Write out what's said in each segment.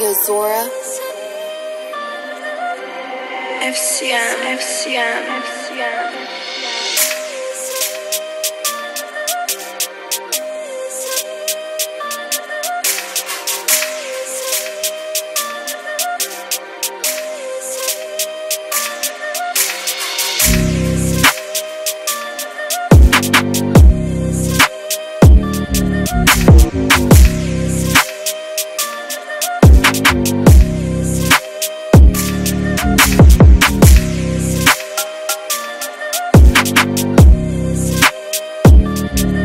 Yo, Zora. FCM, FCM,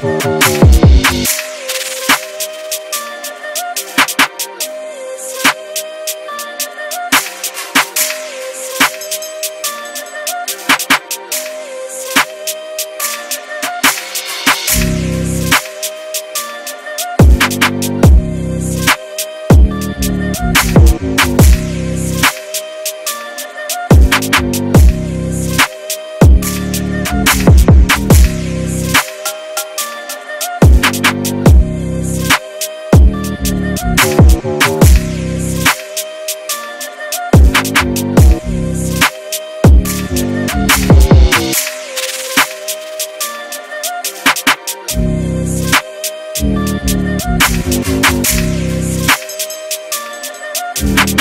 FCM. Yo,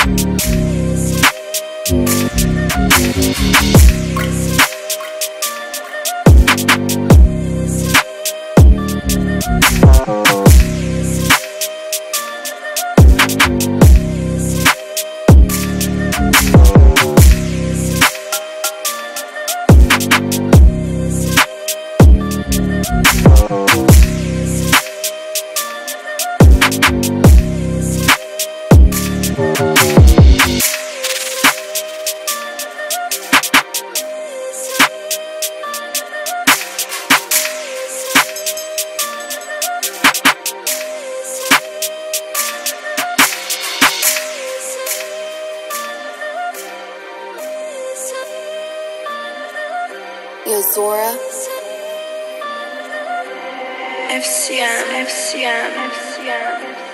Zora. FCM, FCM, FCM.